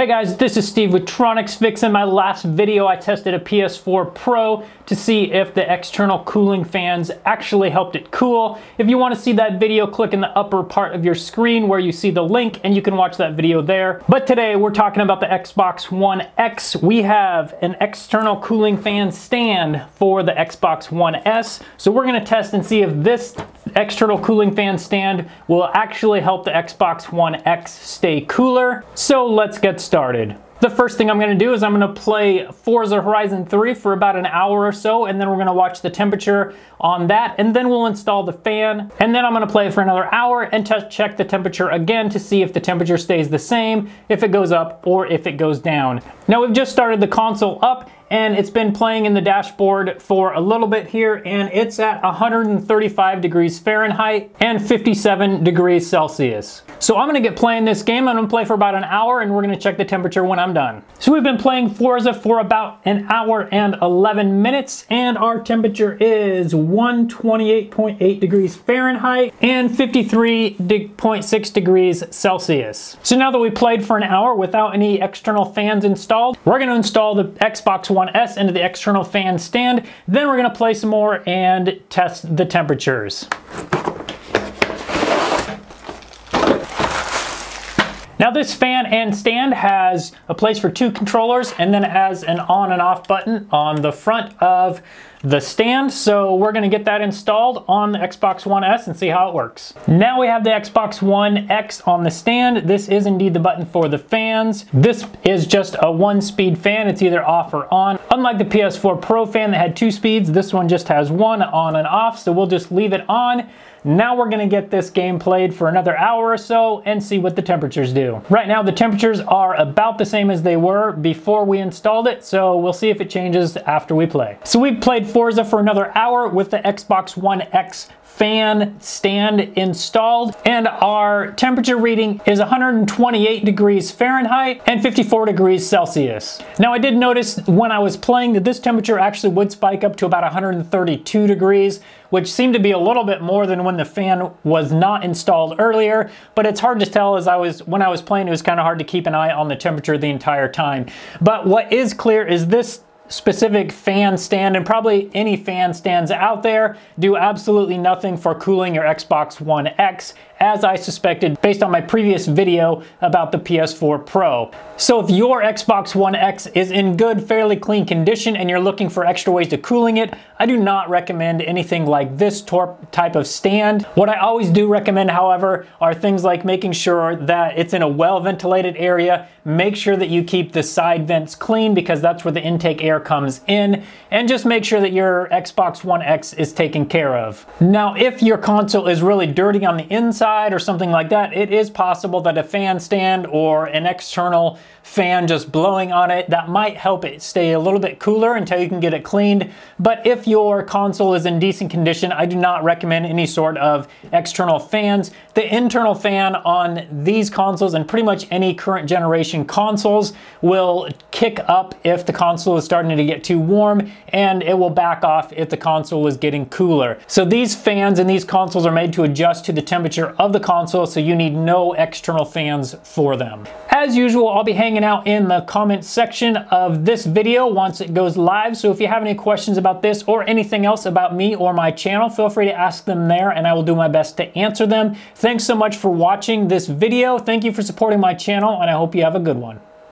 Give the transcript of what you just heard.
Hey guys, this is Steve with Tronics Fix. In my last video, I tested a PS4 Pro to see if the external cooling fans actually helped it cool. If you want to see that video, click in the upper part of your screen where you see the link and you can watch that video there. But today we're talking about the Xbox One X. We have an external cooling fan stand for the Xbox One S. So we're gonna test and see if this external cooling fan stand will actually help the Xbox One X stay cooler. So let's get started. The first thing I'm gonna do is I'm gonna play Forza Horizon 3 for about an hour or so, and then we're gonna watch the temperature on that, and then we'll install the fan, and then I'm gonna play for another hour and check the temperature again to see if the temperature stays the same, if it goes up, or if it goes down. Now we've just started the console up, and it's been playing in the dashboard for a little bit here and it's at 135 degrees Fahrenheit and 57 degrees Celsius. So I'm gonna get playing this game. I'm gonna play for about an hour and we're gonna check the temperature when I'm done. So we've been playing Forza for about an hour and 11 minutes and our temperature is 128.8 degrees Fahrenheit and 53.6 degrees Celsius. So now that we played for an hour without any external fans installed, we're gonna install the Xbox One S into the external fan stand. Then we're gonna play some more and test the temperatures. Now this fan and stand has a place for two controllers and then it has an on and off button on the front of the stand. So we're gonna get that installed on the Xbox One S and see how it works. Now we have the Xbox One X on the stand. This is indeed the button for the fans. This is just a one speed fan. It's either off or on. Unlike the PS4 Pro fan that had two speeds, this one just has one on and off. So we'll just leave it on now we're gonna get this game played for another hour or so and see what the temperatures do. Right now the temperatures are about the same as they were before we installed it, so we'll see if it changes after we play. So we've played Forza for another hour with the Xbox One X fan stand installed and our temperature reading is 128 degrees Fahrenheit and 54 degrees Celsius. Now I did notice when I was playing that this temperature actually would spike up to about 132 degrees which seemed to be a little bit more than when the fan was not installed earlier, but it's hard to tell as I was, when I was playing, it was kind of hard to keep an eye on the temperature the entire time. But what is clear is this specific fan stand and probably any fan stands out there do absolutely nothing for cooling your Xbox One X as I suspected based on my previous video about the PS4 Pro. So if your Xbox One X is in good, fairly clean condition and you're looking for extra ways to cooling it, I do not recommend anything like this torp type of stand. What I always do recommend, however, are things like making sure that it's in a well-ventilated area, make sure that you keep the side vents clean because that's where the intake air comes in, and just make sure that your Xbox One X is taken care of. Now, if your console is really dirty on the inside, or something like that, it is possible that a fan stand or an external fan just blowing on it, that might help it stay a little bit cooler until you can get it cleaned. But if your console is in decent condition, I do not recommend any sort of external fans. The internal fan on these consoles and pretty much any current generation consoles will kick up if the console is starting to get too warm and it will back off if the console is getting cooler. So these fans and these consoles are made to adjust to the temperature of the console so you need no external fans for them. As usual, I'll be hanging out in the comment section of this video once it goes live. So if you have any questions about this or anything else about me or my channel, feel free to ask them there and I will do my best to answer them. Thanks so much for watching this video. Thank you for supporting my channel and I hope you have a good one.